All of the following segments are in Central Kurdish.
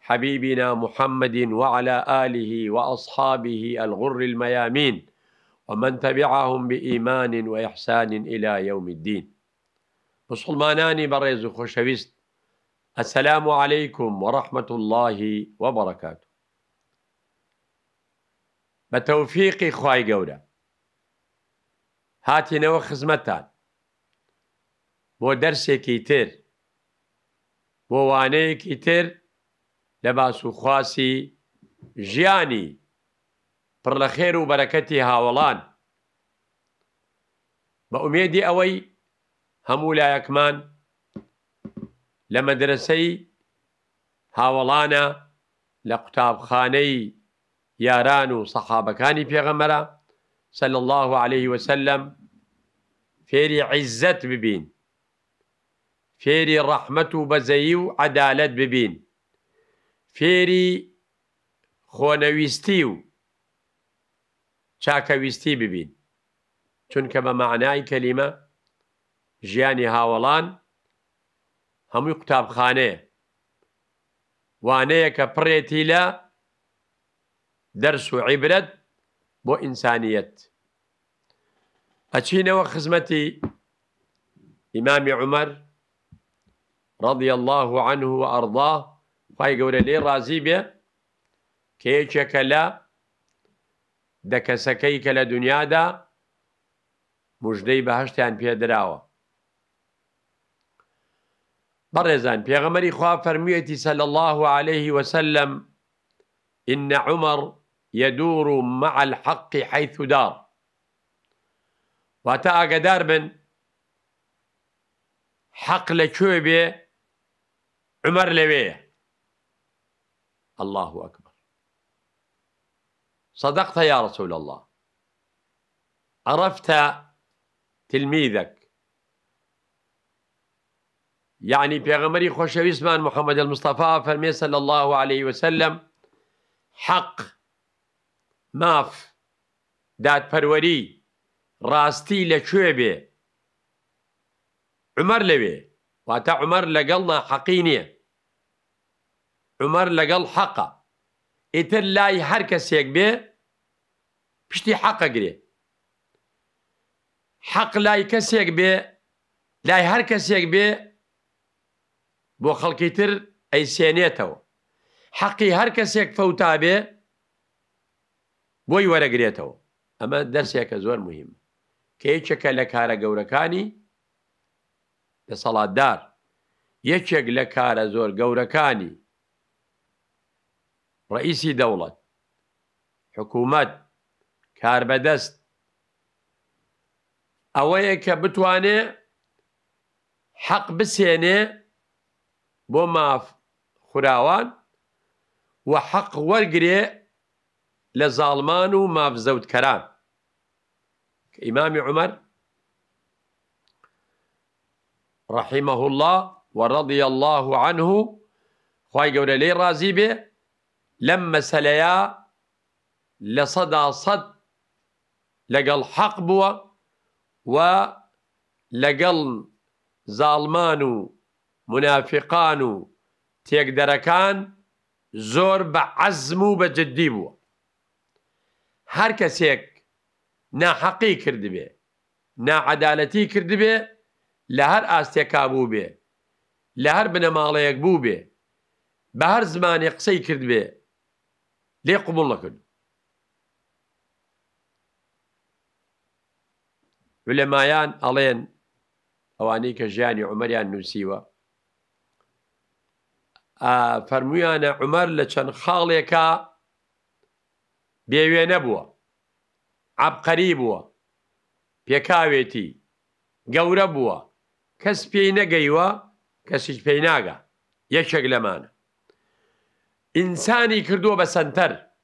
حبیبنا محمد وعلی آله واصحابه الغر المیامین ومن تبعهم بایمان واحسان الی یوم الدین موسڵمانانی بەڕێز و خۆشەویست السلام علیکم ورحمە اللە وبرکاته بە تەوفیقی خوای گەورە هاتینەوە خزمەتتان بۆ دەرسێکی تر، بۆ وانەیەکی تر لە باس و خواسی ژیانی پڕ لە خێر و بەرەکەتی هاوەڵان. بە ئومێدی ئەوەی هەموو لایەکمان لە مەدرەسەی هاوەڵانە لە قوتابخانەی یاران و سەحابەکانی پێغەمبەرە، صلی اللە علیە وسلم، فێری عیززەت ببین، فێری ڕەحمەت و بەزەیی و عەدالەت ببین، فێری خۆنەویستی و چاکەویستی ببین، چونکە بە مەعنای کەلیمە ژیانی هاوەڵان هەمووی قوتابخانەیە، وانەیەکە پڕێتی لە دەرس و عیبرەت بۆ ئینسانیەت ئەچینەوە خزمەتی ئیمامی عومەر رضی الله عنه و ئەرضا خی گەورە لێ ڕازی بێ کە یەکێکە لە دە کەسەکەی کە لە دنیادا مژدەی بەهشتیان پێدراوە بەڕێزان پێغەمبەری خوا فەرموویەتی صلی اللە علیه وسلم ان عمر یدور مع الحق حیث دار واتە ئاگادار بن حەق لە کوێ بێ عمر لەوێیە الله اکبر صدقت یا رسول الله عرفت تلميذك یەعنی پێغەمبەری خۆشەویستمان محمد المصطفی فەرمێ صلی الله علیه وسلم حەق ماف دادپەروەری ڕاستی لە کوێ بێ عمر لەوێ واتە عمر لەگەڵ ناحەقی نییە عمر لەگەڵ حەقە ئیتر لای هەر کەسێک بێ پشتی حەقە گرێ حەق لای کەسێک بێ لای هەر کەسێک بێ بۆ خەڵکی تر ئەیسێنێتەوە حەقی هەر کەسێک فەوتا بێ بۆی وەرەگرێتەوە ئەمە دەرسێکە زۆر مهم کە یەکێکە لە کارە گەورەکانی دەسەڵاتدار یەکێک لە کارە زۆر گەورەکانی ڕئیسی دەوڵەت حکوومەت کاربەدەست ئەوەیە کە بتوانێ حەق بسێنێ بۆ ماف خوراوان و حەق وەرگرێ لە زاڵمان و ماف زەوتکەران کە ئیمامی عومەر رحمه الله ورضي الله عنه خوای گەورە لێی ڕازی بێ لەم مەسەلەیە لە سەدا سەد لەگەڵ حەق بووە و لەگەڵ زاڵمان و مونافیقان و تێکدەرەکان زۆر بە عەزم و بە جدی بووە. هەر کەسێک ناحەقی کردبێ، ناعەدالەتی کردبێ لە هەر ئاستێکا بووبێ، لە هەر بنەماڵەیەک بووبێ، بە هەر زمانێک قسەی کردبێ لێ قبوڵ نەکردووە. عولەمایان ئەڵێن، ئەوانەی کە ژیانی عومەریان نووسیوە، فەرموویانە عومەر لە چەند خاڵێکا بێ وێنە بووە، عەبقەری بووە، پێکاوێتی، گەورە بووە، کەس پێی نەگەیوە، کەسیش پێی ناگا، یەکێک لەمانە ئینسانی کردووە بە سەنتەر،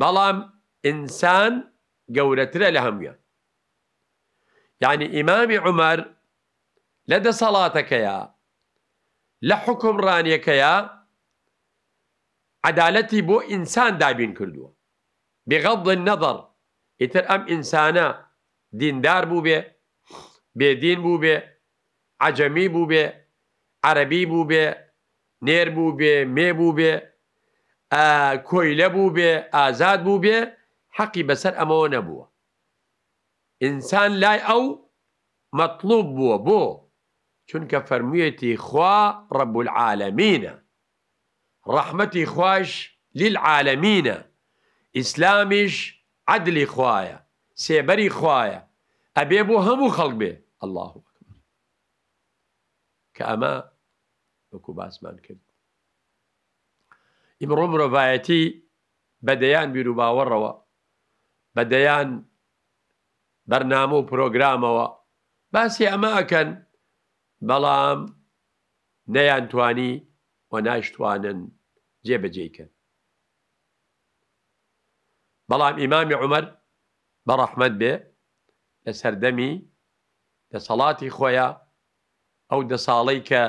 بەڵام ئینسان گەورەترە لە هەموویان یانی ئیمامی عومەر لە دەسەڵاتەکەیا لە حوکمڕانیەکەیا عەدالەتی بۆ ئینسان دابین کردووە بغض النظر ئیتر ئەم ئینسانە دیندار بووبێ بێدین بووبێ عەجەمی بووبێ عەرەبی بووبێ نێر بووبێ، مێ بووبێ، ئا کۆیلە بووبێ، ئازاد بووبێ، حەقی بەسەر ئەمەوە نەبووە. ئینسان لای ئەو مەتڵوب بووە، بۆ؟ چونکە فەرموویەتی خوا رب العالمینە، رەحمەتی خوایش للعالمینە، ئیسلامیش عەدلی خوایە، سێبەری خوایە، ئەبێ بۆ هەموو خەڵک بێ. اللە اکبر. کە ئەمە وەکو باسمان کرد ئیمڕۆ مرۆڤایەتی بە دەیان بیر و باوەڕەوە بە دەیان بەرنامە و پرۆگرامەوە باسی ئەمە ئەکەن بەڵام نەیانتوانی و نایشتوانن جێبەجێیکەن بەڵام ئیمامی عمر بە ڕەحمەت بێ لە سەردەمی دەسەڵاتی خۆیە ئەو دە ساڵەی کە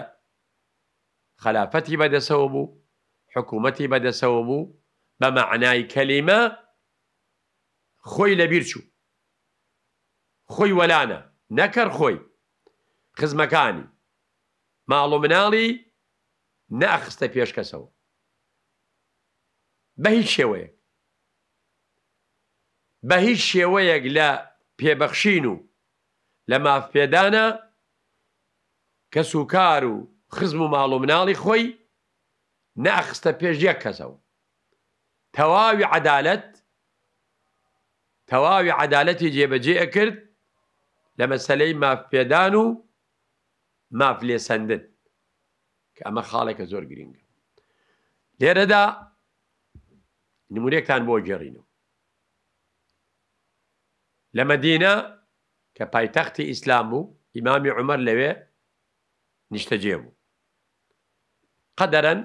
خەلافەتی بەدەسەوە بوو، حکوومەتی بەدەسەوە بوو، بە مەعنای کەلیمە خۆی لەبیر چوو. خۆی وەلا نا، نەکەر خۆی، خزمەکانی، ماڵ و مناڵی نەئەخستە پێش کەسەوە بە هیچ شێوەیەک. بە هیچ شێوەیەک لە پێبەخشین و لە مافپێدانە کەس و کار و خزم و ماڵ و مناڵی خۆی نەئەخستە پێش یەک کەسەوە تەواوی عەدالەت تەواوی عەدالەتی جێبەجێ ئەکرد لە مەسەلەی مافپێدان و ماف لێسەندن کە ئەمە خاڵێکە زۆر گرینگە لێرەدا نمونێکتان بۆ گێڕینەوە لە مەدینە کە پایتەختی ئیسلام بوو، ئیمامی عومەر لەوێ نیشتەجێ بوو. قەدەرەن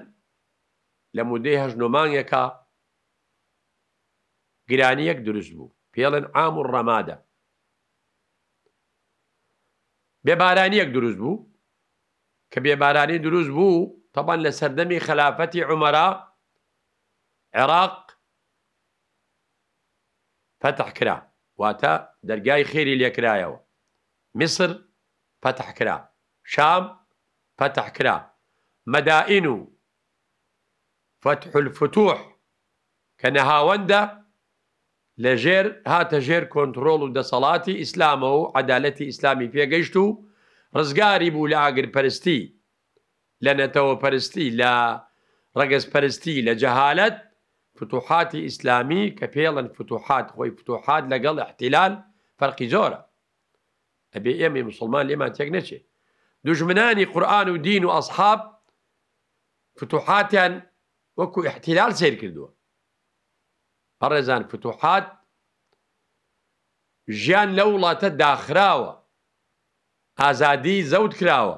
لە مودەی هەشت نۆ مانگێکا گرانییەک دروست بوو، پێڵێن عام الرمادە، بێبارانییەک دروست بوو، کە بێبارانی دروست بوو، تەبعەن لە سەردەمی خەلافەتی عومەرا عێراق، فەتح کرا واتە دەرگای خێری لێ کرایەوە میسر فەتح کرا شام فەتح کرا مەدائین و فەتح الفتوح کە نەهاوەندە لە ژێر هاتە ژێر کۆنتڕۆڵ و دەسەڵاتی ئیسلامەوە و عەدالەتی ئیسلامی پێ گەشت و ڕزگاری بوو لە ئاگرپەرستی لە نەتەوەپەرستی، لە ڕەگەزپەرستی، لە جەهالەت، فتوحاتی ئیسلامی کە پێڵێن فتوحات خۆی فتوحات لەگەڵ احتلال فەرقی زۆرە ئەبێ ئێمەی مسوڵمان لێمان تێک نەچێ دوژمنانی قورآن و دین و ئەصحاب فتوحاتیان وەکو احتلال سیر کردووە بەڕێزان فتوحات ژیان لە وڵاتە داخراوە ئازادی زەوت کراوە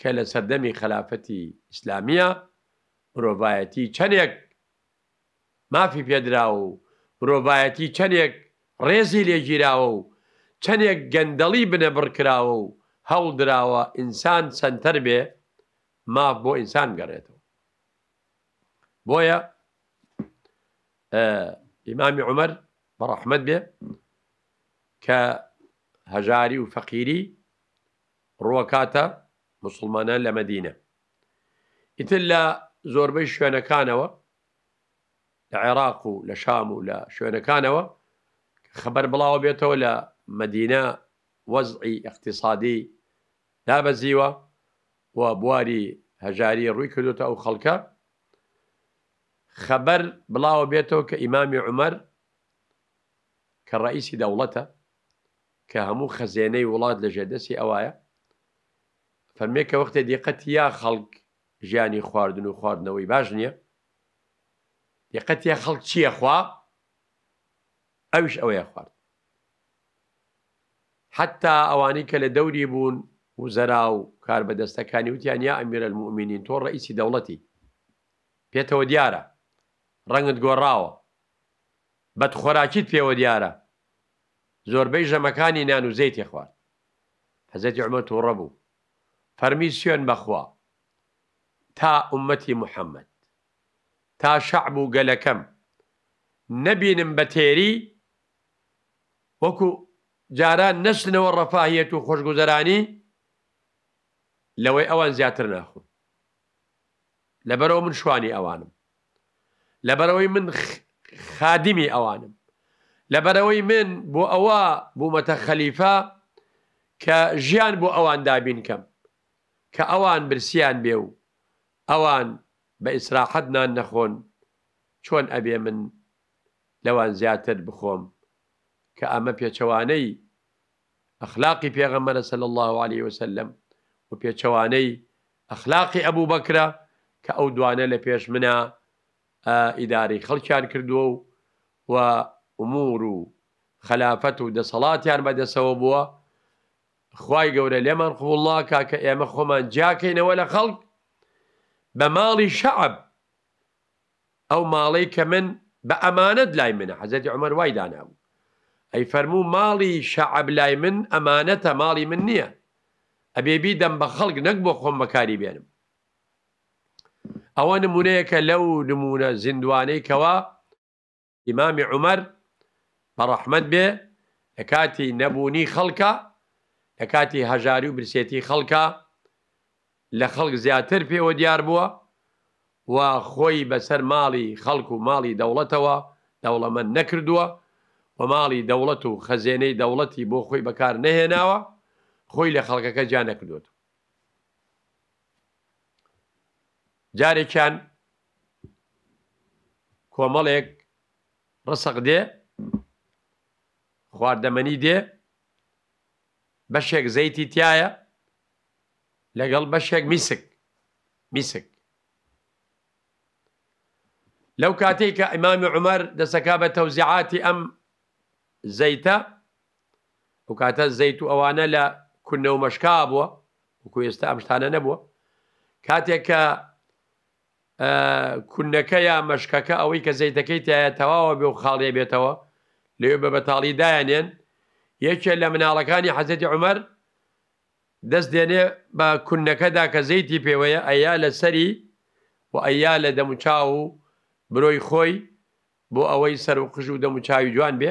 کە لە سەردەمی خەلافەتی ئیسلامییە مرۆڤایەتی چەندێک مافی پێدراوە و مرۆڤایەتی چەندێک ڕێزی لێگیراوە و چەندێک گەندەڵی بنەبڕکراوە و هەوڵدراوە ئینسان سەنتەر بێ ماف بۆ ئینسان بگەڕێتەوە بۆیە ئیمامی عومەر بە ڕەحمەت بێ کە هەژاری و فەقیری ڕووەکاتە موسڵمانان لە مەدینە. ئیتر لە زۆربەی شوێنەکانەوە لە عێراق و لە شام و لە شوێنەکانەوە کە خەبەر بڵاوە بێتەوە لە مەدینە وەزعی ئیقتیسادی دابەزیوە و بواری هەژاری ڕووی کردوتە ئەو خەڵکە خەبەر بڵاوە بێتەوە کە ئیمامی عومەر کە ڕئیسی دەوڵەتە کە هەموو خەزێنەی وڵات لە ژێر دەستی ئەوایە، فەرمێ کە وەختێ دیقەتی یا خەڵک ژیانی خواردن و خواردنەوەی باش نییە، دیقەتیە خەڵک چییە خوا ئەوش ئەوەیە خوارد. حتا ئەوانی کە لە دەوری بوون وزەرا و کار بەدەستەکانی وتیان یا ئەمیرە مومینین تۆ ڕئیسی دەوڵەتی پێتەوە دیارە ڕەنگت گۆڕاوە بەدخۆراکیت پێوە دیارە زۆربەی ژەمەکانی نان و زەیت ئەخوارد حەزرەتی عومەر توڕە بوو فەرمی سوێن بە خوا تا ئومەتی محمد تا شەعب و گەلەکەم نەبینم بە تێری وەکو جاران نەچنەوە ڕەفاهیەت و خۆشگوزەرانی لەوەی ئەوان زیاتر ناخۆم. لەبەرئەوە من شوانی ئەوانم. لەبەرئەوەی من خادمی ئەوانم. لەبەرئەوەی من بۆ ئەوە بوومەتە خەلیفە کە ژیان بۆ ئەوان دابین کەم کە ئەوان برسیان بێ و ئەوان بە ئیسراحەت نان نەخۆن چۆن ئەبێ من لەوان زیاتر بخۆم کە ئەمە پێچەوانەی ئەخلاقی پێغەمبەرە صلی اللە علیە وسلم و پێچەوانەی ئەخلاقی ئەبوبەکرە کە ئەو دوانە لە پێش منا ئە ئیدارەی خەڵکیان کردووە و و ئومور و خەلافەت و دەسەڵاتیان بە دەسەوە بووە خوای گەورە لێمان قبوڵ ناکا کە ئێمە خۆمان جیاکەینەوە لە خەڵک بە ماڵی شەعب ئەو ماڵەی کە من بە ئەمانەت لای منە، حەزرەتی عومەر وای دانابوو، ئەی فەرموو ماڵی شەعب لای من ئەمانەتە ماڵی من نیە، ئەبێ بیدەم بە خەڵک نەک بۆ خۆم بەکاری بێنم. ئەوە نمونەیەکە لەو نمونە زیندوانەی کەوا، ئیمامی عومەر بە ڕەحمەت بێ لە کاتی نەبوونی خەڵکە لە کاتی هەژاری و برسێتی خەڵکە لە خەڵک زیاتر پێوە دیار بووە و خۆی بەسەر ماڵی خەڵک و ماڵی دەوڵەتەوە دەوڵەمەند نەکردووە و ماڵی دەوڵەت و خەزێنەی دەوڵەتی بۆ خۆی بەکار نەهێناوە خۆی لە خەڵکەکە جیا نەکردوێت جارێکیان کۆمەڵێک ڕسق دێ خواردەمەنی دێ بەشێک زەیتی تایە لەگەڵ بەشێک میسک میسک لەو کاتێک کە ئیمامی عمر دەسەکا بە تەوزیعاتی ئەم زەیتە و کاتە زەیت و ئەوانە لە کونە و مەشکا بووە وکو ئێستا ئەم شتانە نەبووە کاتێک کە کونەکە یا مەشکەکە ئەوەی کە زەیتەکەی تایە تەواوە بێ و خاڵێ بێتەوە لەوێ بە بەتاڵی دایەنێن یەکێ لە مناڵەکانی حەزەتی عمر دەست دێنێ بە کونەکەدا کە زەیتی پێوەیە ئەیا لە سەری و ئەیا لە دەموچاو و برۆی خۆی بۆ ئەوەی سەر و قژ و دەموچاوی جوان بێ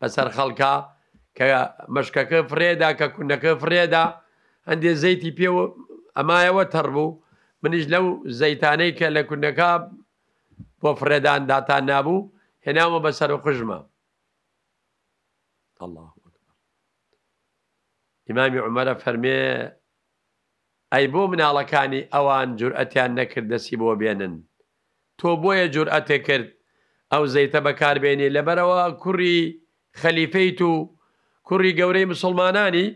بەسەر خەڵکا کە مەشکەکە فرێدا کە کوونەکە فرێدا هەندێ زەیتی پێ ئەمایەوە تەڕ بوو منیش لەو زەیتانەی کە لە کوونەکە بۆ فرێدان داتان نابوو هێناوە بەسەر و قژمە الله ئیمامی عمەرە فەرمێ ئەی بۆ مناڵەکانی ئەوان جورئەتیان نەکرد دەسی بۆ بێنن تۆ بۆیە جورئەتت کرد ئەو زەیتە بەکار بێنی لەبەرئەوە کوری خەلیفەیت و کوری گەورەی موسڵمانانی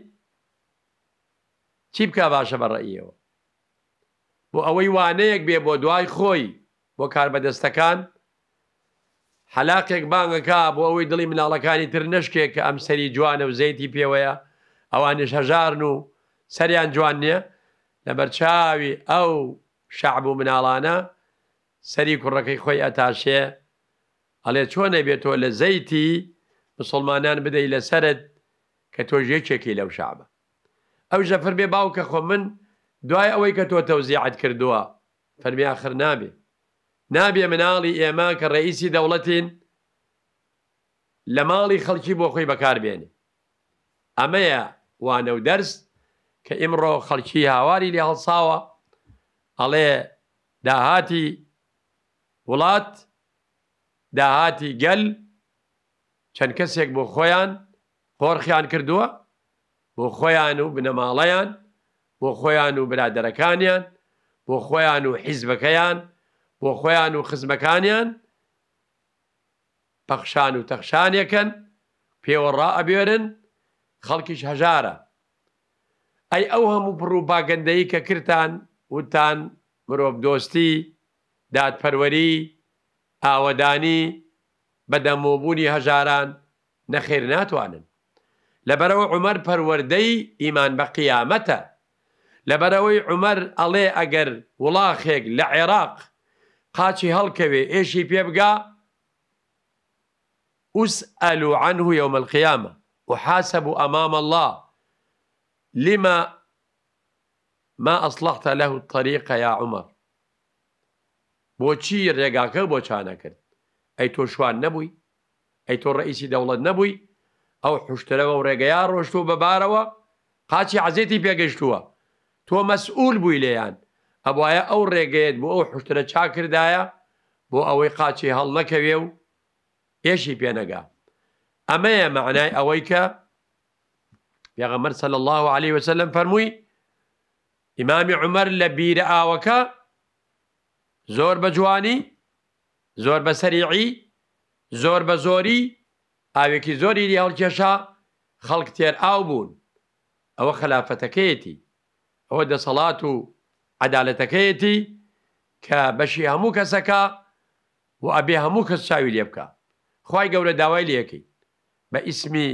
چی بکا باشە بەڕەئیەوە بۆ ئەوەی وانەیەک بێ بۆ دوای خۆی بۆ کاربەدەستەکان حەلاقێک بانگ ئەکا بۆ ئەوەی دڵی مناڵەکانی تر نەشکێ کە ئەم سەری جوانە و زەیتی پێوەیە ئەوانیش هەژارن و سەریان جوان نیە لەبەرچاوی ئەو شەعب و مناڵانە سەری کوڕەکەی خۆی ئەتاشێ ئەڵێ چۆن ئەبێ تۆ لە زەیتی مسوڵمانان بدەی لە سەرت کە تۆش یەکێکی لەو شەعبە ئەویش ئەفەرمێ باوکە خۆ من دوای ئەوەی کە تۆ تەوزیعت کردووە فەرمی ئاخر نابێ نابێ مناڵی ئێمە کە ڕەئیسی دەوڵەتین لە ماڵی خەڵکی بۆ خۆی بەکار بێنێ ئەمەیە وانە و دەرس کە ئیمڕۆ خەڵکی هاواری لێ هەڵساوە ئەڵێ داهاتی وڵات داهاتی گەل چەند کەسێک بۆ خۆیان قۆرخیان کردووە بۆ خۆیان و بنەماڵەیان، بۆ خۆیان و برادەرەکانیان، بۆ خۆیان و حیزبەکەیان، بۆ خۆیان و خزمەکانیان پەخشان و تەخشانێکەن، پێوە ڕائەبوێرن، خەڵکیش هەژارە. ئەی ئەو هەموو پڕوپاگەندەی کە کرتان، وتتان مرۆڤدۆستی، دادپەروەری، ئاوەدانی، بەدەمەوەبوونی هەژاران، نەخێر ناتوانن. لەبەرئەوە عومەر پەروەردەی ئیمان بە قیامەتە. لەبەرئەوەی عومەر ئەڵێ ئەگەر وڵاخێک لە عێراق قاچی هەڵکەوێ ئێشی پێ بگا، اسئل عنه یوم القیامە احاسب امام اللە لما ما اصلحت له الطریق یا عومەر، بۆچی رێگاکە گۆچانەکرد؟ ئەی تۆ شوان نەبووی؟ ئەی تۆ ڕەئیسی دەوڵەت نەبووی؟ ئەو حوشترە بەو ڕێگەیە ڕۆشتووە بە بارەوە، قاچی عەزێتی پێ گەشتووە. تۆ مەسئوول بووی لێیان، ئەبوایە ئەو ڕێگەیەت بۆ ئەو حوشترە چاک کردایە بۆ ئەوەی قاچی هەڵنەکەوێ و ئێشی پێ نەگا. ئەمەیە مەعنای ئەوەی کە پێغەمبەر صلی اللە علیە وسلم فەرمووی ئیمامی عومەر لە بیرە ئاوەکە زۆر بە جوانی زۆر بە سەریعی، زۆر بە زۆری، ئاوێکی زۆری لێ هەڵکێشا، خەڵک تێر ئاو بوون. ئەوە خەلافەتەکەیەتی، ئەوە دەسەڵات و عەدالەتەکەیەتی کە بەشی هەموو کەسەکە و ئەبێ هەموو کەس چاوی لێ بکا. خوای گەورە داوای لێ ئەکەین بە ئیسمی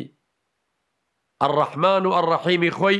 الرحمن و الرحیم خۆی،